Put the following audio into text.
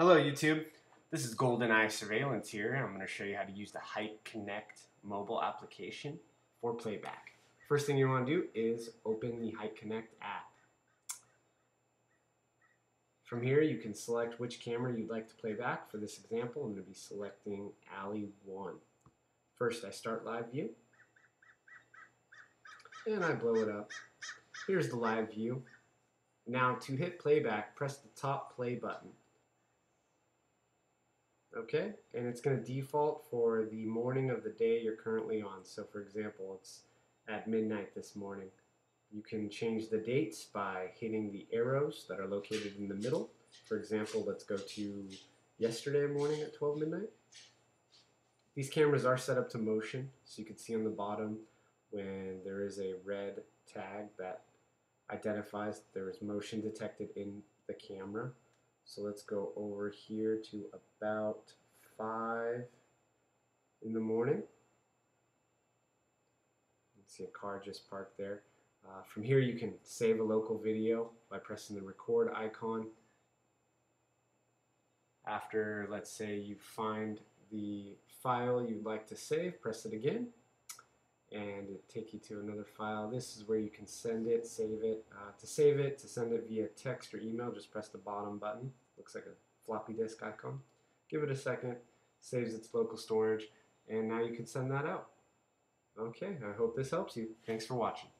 Hello YouTube, this is GoldenEye Surveillance here. I'm going to show you how to use the Hik Connect mobile application for playback. First thing you want to do is open the Hik Connect app. From here you can select which camera you'd like to play back. For this example I'm going to be selecting Alley 1. First I start live view and I blow it up. Here's the live view. Now to hit playback press the top play button. Okay, and it's going to default for the morning of the day you're currently on. So for example, it's at midnight this morning. You can change the dates by hitting the arrows that are located in the middle. For example, let's go to yesterday morning at 12 midnight. These cameras are set up to motion, so you can see on the bottom when there is a red tag that identifies there is motion detected in the camera. So let's go over here to about 5 in the morning. See a car just parked there. Uh, from here you can save a local video by pressing the record icon. After, let's say, you find the file you'd like to save, press it again and it take you to another file. This is where you can send it, save it. Uh, to save it, to send it via text or email, just press the bottom button. Looks like a floppy disk icon. Give it a second, saves its local storage, and now you can send that out. Okay, I hope this helps you. Thanks for watching.